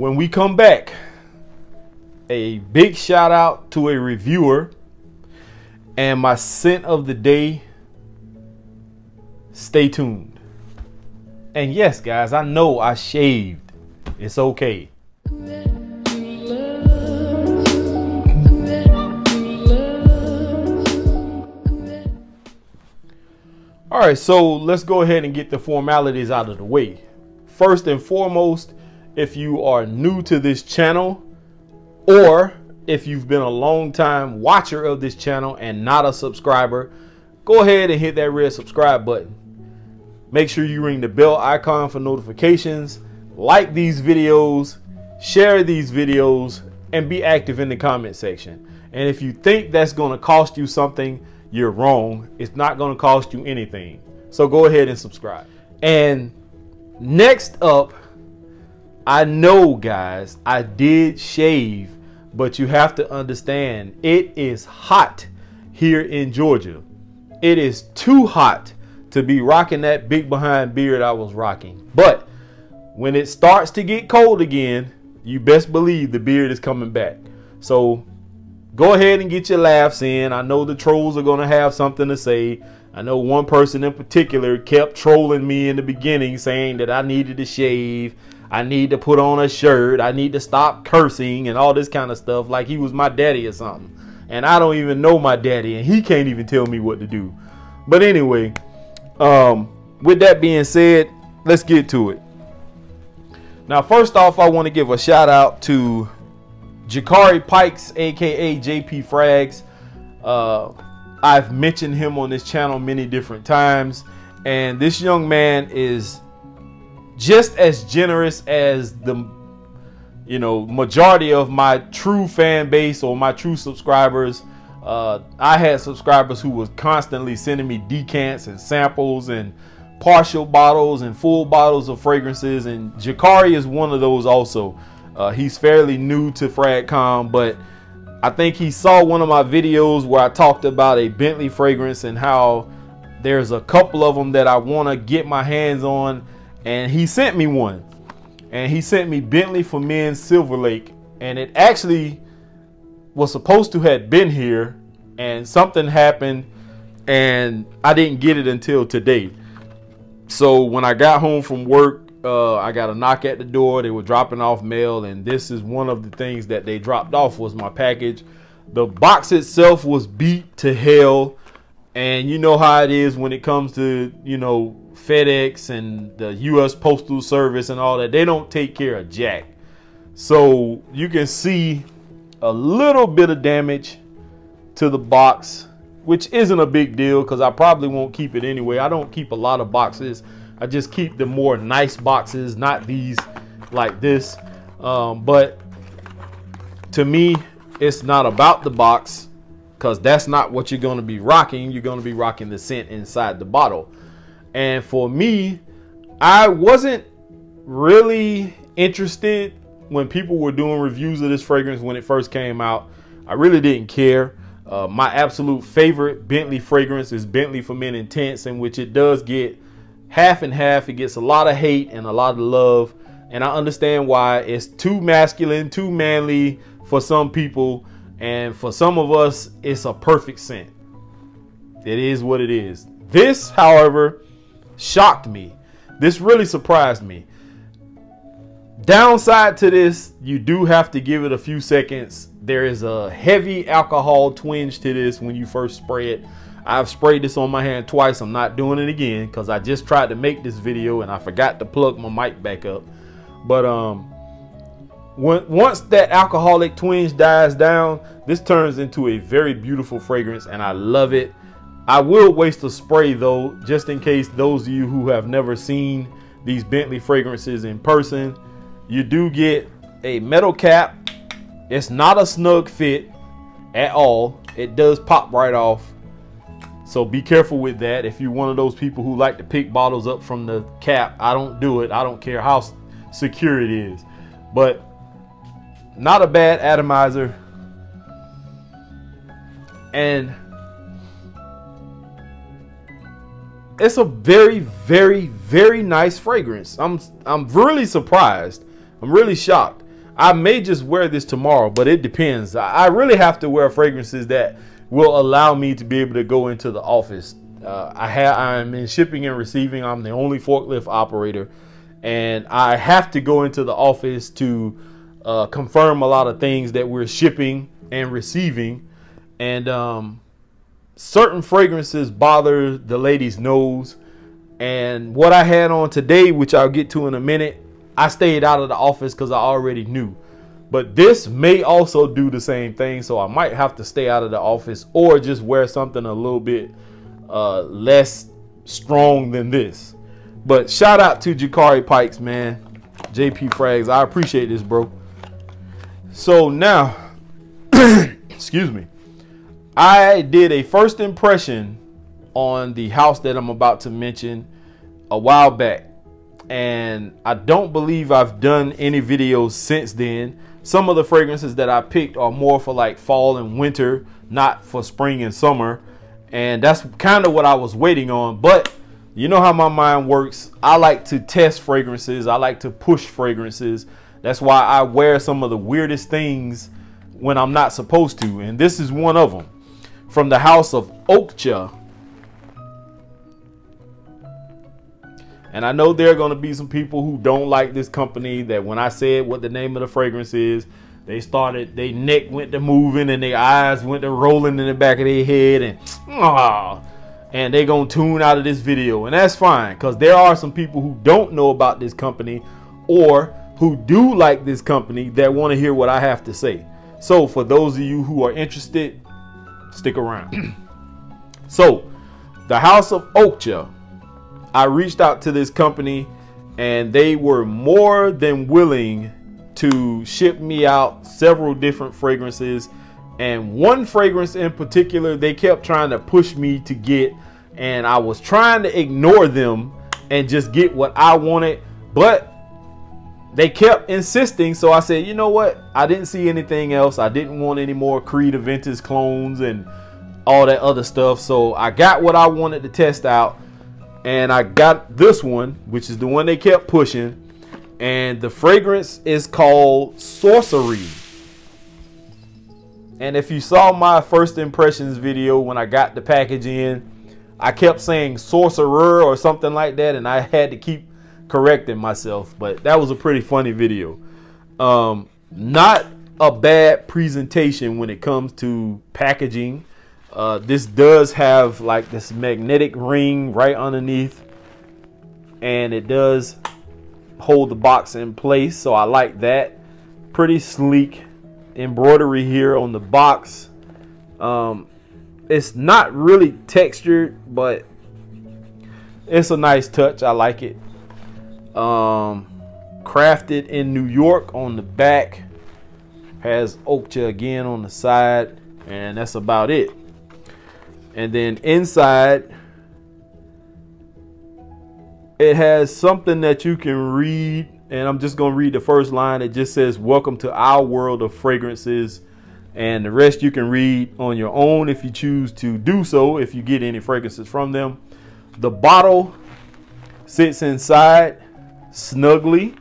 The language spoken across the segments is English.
When we come back, a big shout out to a reviewer and my scent of the day. Stay tuned. And yes, guys, I know I shaved. It's okay. All right, so let's go ahead and get the formalities out of the way. First and foremost, if you are new to this channel or if you've been a long time watcher of this channel and not a subscriber, go ahead and hit that red subscribe button. Make sure you ring the bell icon for notifications, like these videos, share these videos, and be active in the comment section. And if you think that's going to cost you something, you're wrong. It's not going to cost you anything. So go ahead and subscribe. And next up, I know, guys, I did shave, but you have to understand it is hot here in Georgia. It is too hot to be rocking that big behind beard I was rocking. But when it starts to get cold again, you best believe the beard is coming back. So go ahead and get your laughs in. I know the trolls are going to have something to say. I know one person in particular kept trolling me in the beginning saying that I needed to shave. I need to put on a shirt. I need to stop cursing and all this kind of stuff like he was my daddy or something. And I don't even know my daddy and he can't even tell me what to do. But anyway, um, with that being said, let's get to it. Now, first off, I want to give a shout out to Jakari Pikes, aka JP Frags. Uh, I've mentioned him on this channel many different times, and this young man is just as generous as the you know majority of my true fan base or my true subscribers. Uh, I had subscribers who was constantly sending me decants and samples and partial bottles and full bottles of fragrances, and Jakari is one of those also. Uh, he's fairly new to Fragcom, but I think he saw one of my videos where I talked about a Bentley fragrance and how there's a couple of them that I want to get my hands on, and he sent me one. And he sent me Bentley for Men Silver Lake, and it actually was supposed to have been here, and something happened, and I didn't get it until today. So when I got home from work, uh, I got a knock at the door. They were dropping off mail, and this is one of the things that they dropped off was my package. The box itself was beat to hell, and you know how it is when it comes to you know FedEx and the U.S. Postal Service and all that. They don't take care of jack. So you can see a little bit of damage to the box, which isn't a big deal because I probably won't keep it anyway. I don't keep a lot of boxes. I just keep the more nice boxes, not these like this. Um, but to me, it's not about the box because that's not what you're going to be rocking. You're going to be rocking the scent inside the bottle. And for me, I wasn't really interested when people were doing reviews of this fragrance when it first came out. I really didn't care. Uh, my absolute favorite Bentley fragrance is Bentley for Men Intense, in which it does get half and half. It gets a lot of hate and a lot of love. And I understand why it's too masculine, too manly for some people. And for some of us, it's a perfect scent. It is what it is. This, however, shocked me. This really surprised me. Downside to this, you do have to give it a few seconds. There is a heavy alcohol twinge to this when you first spray it. I've sprayed this on my hand twice. I'm not doing it again because I just tried to make this video and I forgot to plug my mic back up. But um, when, once that alcoholic twinge dies down, this turns into a very beautiful fragrance and I love it. I will waste a spray though, just in case those of you who have never seen these Bentley fragrances in person, you do get a metal cap. It's not a snug fit at all. It does pop right off. So be careful with that. If you're one of those people who like to pick bottles up from the cap, I don't do it. I don't care how secure it is. But not a bad atomizer. And it's a very, very, very nice fragrance. I'm I'm really surprised. I'm really shocked. I may just wear this tomorrow, but it depends. I really have to wear fragrances that will allow me to be able to go into the office. Uh, I have I'm in shipping and receiving. I'm the only forklift operator, and I have to go into the office to uh, confirm a lot of things that we're shipping and receiving, and um, certain fragrances bother the lady's nose. And what I had on today, which I'll get to in a minute, I stayed out of the office because I already knew. But this may also do the same thing, so I might have to stay out of the office or just wear something a little bit uh, less strong than this. But shout out to Jakari Pikes, man. JP Frags, I appreciate this, bro. So now, excuse me, I did a first impression on the house that I'm about to mention a while back and I don't believe I've done any videos since then. Some of the fragrances that I picked are more for like fall and winter, not for spring and summer. And that's kind of what I was waiting on. But you know how my mind works. I like to test fragrances. I like to push fragrances. That's why I wear some of the weirdest things when I'm not supposed to. And this is one of them. From the house of Oakcha And I know there are going to be some people who don't like this company that when I said what the name of the fragrance is, they started, their neck went to moving and their eyes went to rolling in the back of their head and ah, and they're going to tune out of this video. And that's fine because there are some people who don't know about this company or who do like this company that want to hear what I have to say. So for those of you who are interested, stick around. so the House of Oakcha I reached out to this company and they were more than willing to ship me out several different fragrances. And one fragrance in particular, they kept trying to push me to get, and I was trying to ignore them and just get what I wanted. But they kept insisting. So I said, you know what? I didn't see anything else. I didn't want any more Creed Aventus clones and all that other stuff. So I got what I wanted to test out and I got this one, which is the one they kept pushing, and the fragrance is called Sorcery. And if you saw my first impressions video when I got the package in, I kept saying sorcerer or something like that, and I had to keep correcting myself. But that was a pretty funny video. Um, not a bad presentation when it comes to packaging uh, this does have like this magnetic ring right underneath and it does hold the box in place so I like that pretty sleek embroidery here on the box um, it's not really textured but it's a nice touch I like it um, crafted in New York on the back has Oakcha again on the side and that's about it and then inside, it has something that you can read. And I'm just going to read the first line. It just says, Welcome to our world of fragrances. And the rest you can read on your own if you choose to do so, if you get any fragrances from them. The bottle sits inside snugly.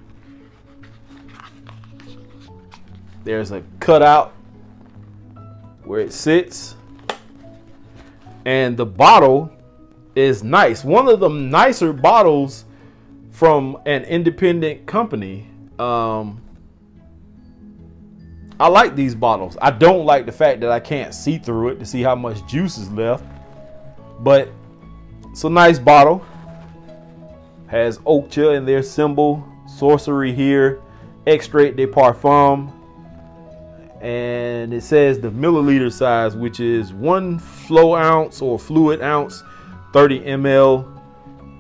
There's a cutout where it sits and the bottle is nice. One of the nicer bottles from an independent company. Um, I like these bottles. I don't like the fact that I can't see through it to see how much juice is left. But it's a nice bottle. Has Oakcha in their symbol. Sorcery here. Extrait de Parfum and it says the milliliter size, which is one flow ounce or fluid ounce, 30 ml.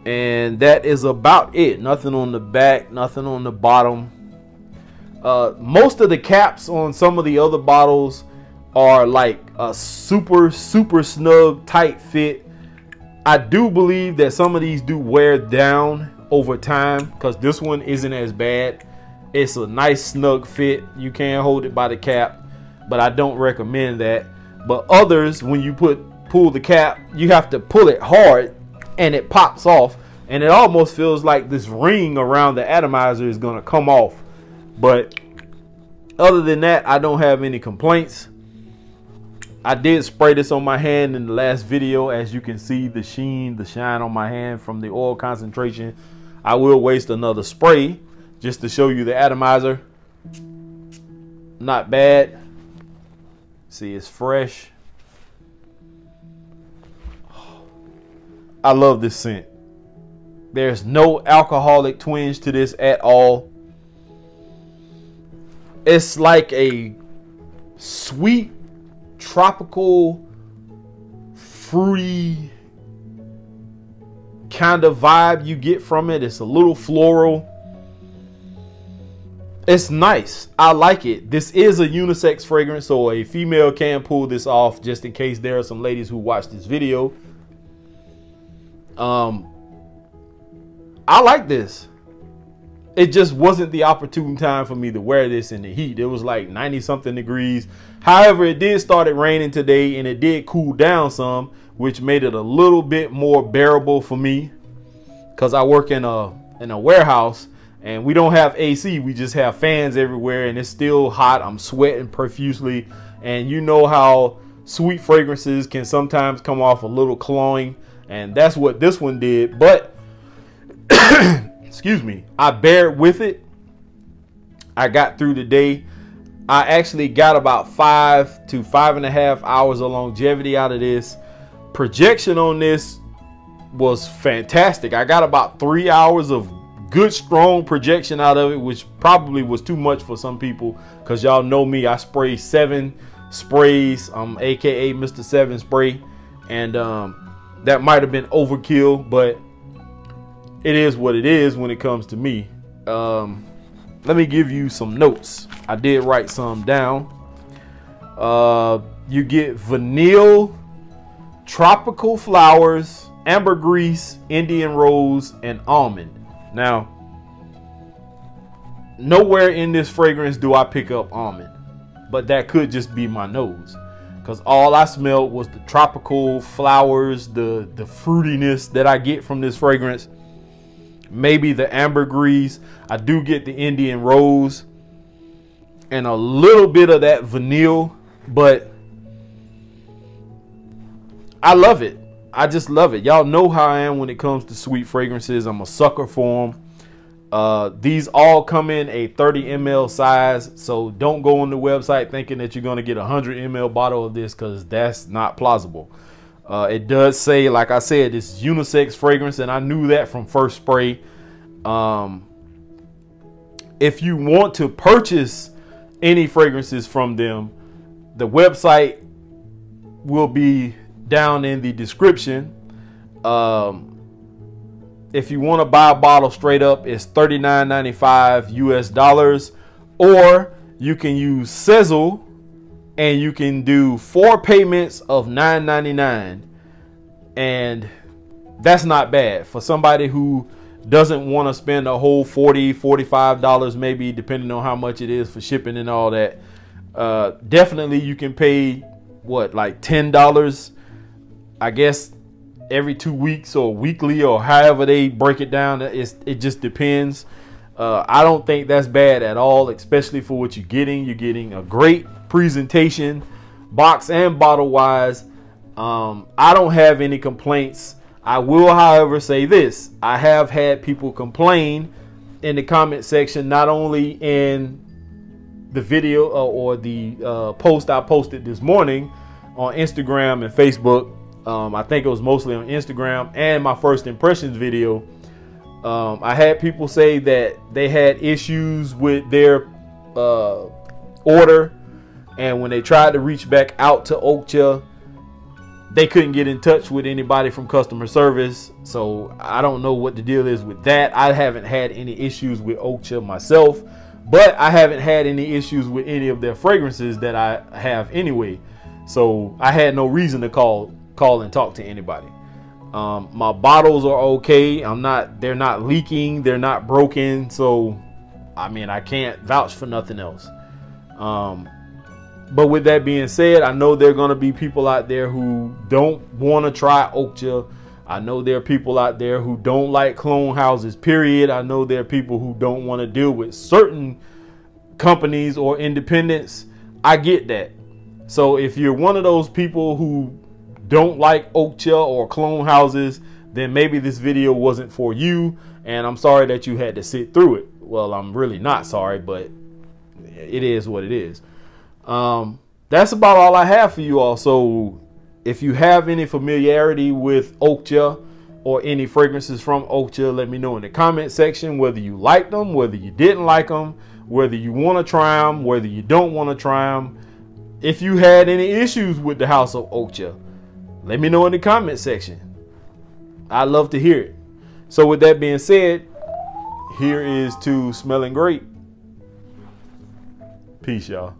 And that is about it. Nothing on the back, nothing on the bottom. Uh, most of the caps on some of the other bottles are like a super, super snug, tight fit. I do believe that some of these do wear down over time because this one isn't as bad. It's a nice snug fit. You can hold it by the cap, but I don't recommend that. But others, when you put pull the cap, you have to pull it hard and it pops off. And it almost feels like this ring around the atomizer is gonna come off. But other than that, I don't have any complaints. I did spray this on my hand in the last video. As you can see, the sheen, the shine on my hand from the oil concentration. I will waste another spray just to show you the atomizer. Not bad. See, it's fresh. I love this scent. There's no alcoholic twinge to this at all. It's like a sweet, tropical, fruity kind of vibe you get from it. It's a little floral. It's nice. I like it. This is a unisex fragrance, so a female can pull this off just in case there are some ladies who watch this video. Um, I like this. It just wasn't the opportune time for me to wear this in the heat. It was like 90 something degrees. However, it did started raining today and it did cool down some, which made it a little bit more bearable for me because I work in a in a warehouse and we don't have AC. We just have fans everywhere and it's still hot. I'm sweating profusely and you know how sweet fragrances can sometimes come off a little cloying and that's what this one did. But excuse me, I bear with it. I got through the day. I actually got about five to five and a half hours of longevity out of this. Projection on this was fantastic. I got about three hours of good, strong projection out of it, which probably was too much for some people because y'all know me. I spray seven sprays, um, aka Mr. Seven Spray, and um, that might have been overkill, but it is what it is when it comes to me. Um, let me give you some notes. I did write some down. Uh, you get vanilla, tropical flowers, ambergris, Indian rose, and almond. Now, nowhere in this fragrance do I pick up almond, but that could just be my nose because all I smelled was the tropical flowers, the the fruitiness that I get from this fragrance. Maybe the ambergris. I do get the Indian rose and a little bit of that vanilla, but I love it. I just love it. Y'all know how I am when it comes to sweet fragrances. I'm a sucker for them. Uh, these all come in a 30 ml size, so don't go on the website thinking that you're going to get a 100 ml bottle of this because that's not plausible. Uh, it does say, like I said, it's unisex fragrance, and I knew that from first spray. Um, if you want to purchase any fragrances from them, the website will be down in the description. Um, if you want to buy a bottle straight up, it's $39.95 US dollars. Or you can use Sezzle and you can do four payments of $9.99. And that's not bad for somebody who doesn't want to spend a whole 40 $45 maybe depending on how much it is for shipping and all that. Uh, definitely you can pay what like $10 I guess every two weeks or weekly or however they break it down. It's, it just depends. Uh, I don't think that's bad at all, especially for what you're getting. You're getting a great presentation, box and bottle wise. Um, I don't have any complaints. I will, however, say this I have had people complain in the comment section, not only in the video uh, or the uh, post I posted this morning on Instagram and Facebook um, I think it was mostly on Instagram and my first impressions video. Um, I had people say that they had issues with their uh, order, and when they tried to reach back out to Oakcha, they couldn't get in touch with anybody from customer service. So I don't know what the deal is with that. I haven't had any issues with Oakcha myself, but I haven't had any issues with any of their fragrances that I have anyway. So I had no reason to call call and talk to anybody. Um, my bottles are okay. I'm not. They're not leaking. They're not broken. So, I mean, I can't vouch for nothing else. Um, but with that being said, I know there are gonna be people out there who don't want to try Oakcha. I know there are people out there who don't like clone houses. Period. I know there are people who don't want to deal with certain companies or independents. I get that. So if you're one of those people who don't like Oakcha or clone houses, then maybe this video wasn't for you. And I'm sorry that you had to sit through it. Well, I'm really not sorry, but it is what it is. Um, that's about all I have for you all. So if you have any familiarity with Oakcha or any fragrances from Oakcha, let me know in the comment section whether you liked them, whether you didn't like them, whether you want to try them, whether you don't want to try them. If you had any issues with the House of Oakcha, let me know in the comment section. I'd love to hear it. So with that being said, here is to smelling great. Peace, y'all.